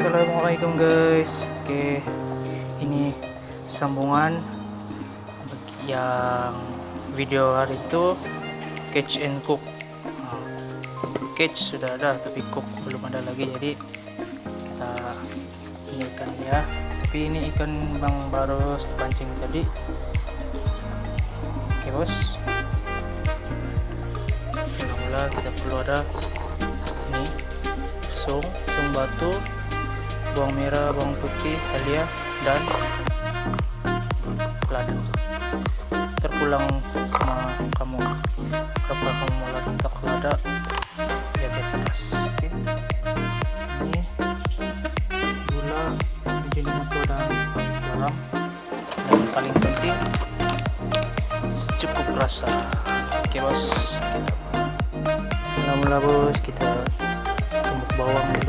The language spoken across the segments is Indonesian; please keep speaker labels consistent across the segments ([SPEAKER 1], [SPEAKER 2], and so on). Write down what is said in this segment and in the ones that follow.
[SPEAKER 1] Assalamualaikum guys. Oke ini sambungan yang video hari itu catch and cook. Nah, catch sudah ada tapi cook belum ada lagi. Jadi kita ini ikan ya. Tapi ini ikan bang baru pancing tadi. Oke bos. Mula-mula kita perlu ada ini sung sung batu bawang merah, bawang putih, halia dan lada. Terpulang sama kamu. Berapa kamu letak lada? Ya panas. Oke. Ini gula, motor dan garam. Dan paling penting cukup rasa. Oke bos. Mula-mula bos kita tumbuk bawang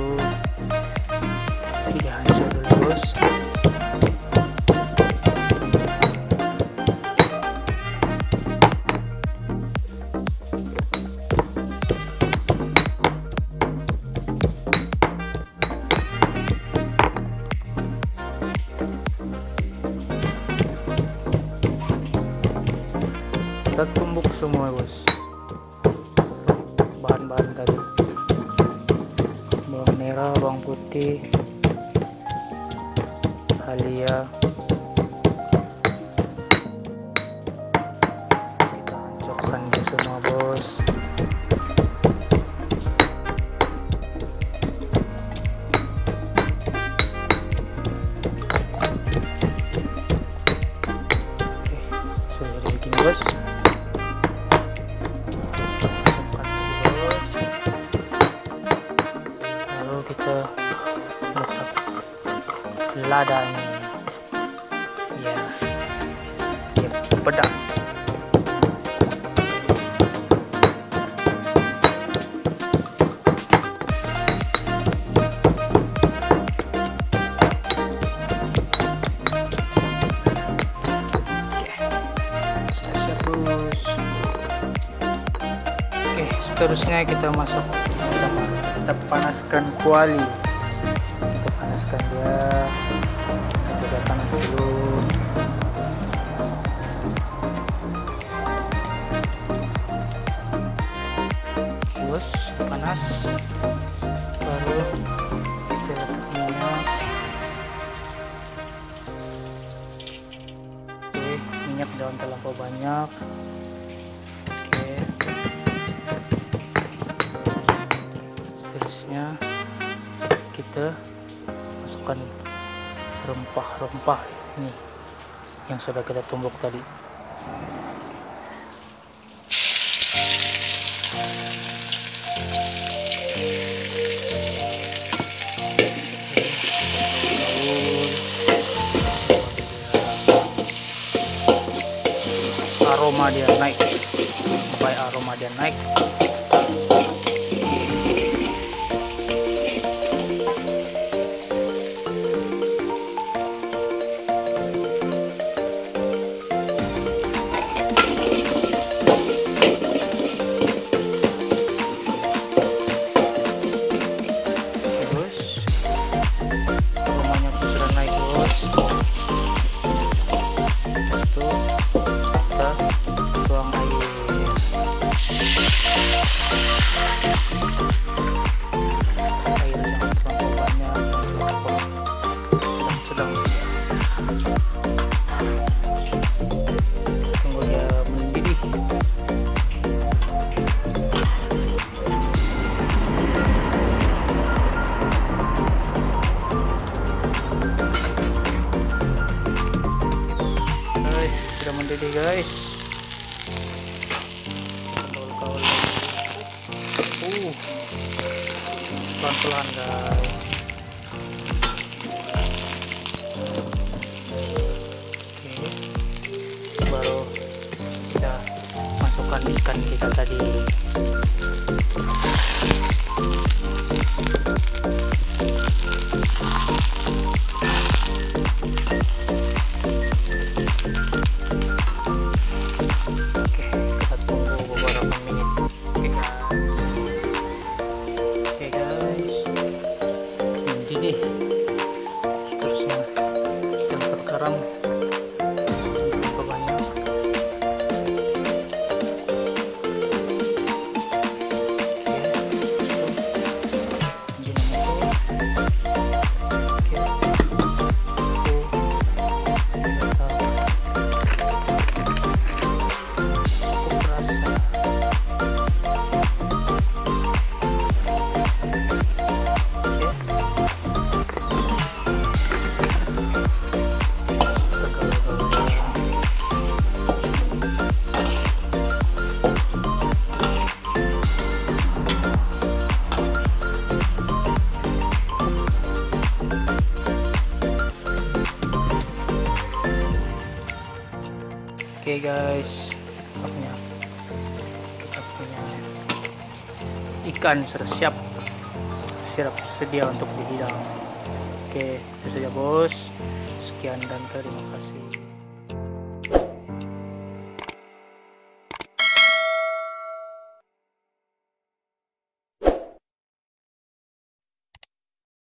[SPEAKER 1] kita tumbuk semua bos bahan-bahan tadi. Bawang merah bawang putih halia lada ini ya. Ya pedas seterusnya kita masuk. Kita panaskan kuali panaskan dia juga panas dulu. Bos panas baru kita letak minyak. Oke minyak jangan terlalu banyak. Oke. Seterusnya kita masukkan rempah-rempah ini yang sudah kita tumbuk tadi. Aroma dia naik. Sampai aroma dia naik sudah mendidih guys. Kaul-kaul. Uh. Pelan-pelan guys okay guys, kita punya ikan sudah siap, siap sedia untuk dihidang. Oke, okay, itu saja bos. Sekian dan terima kasih.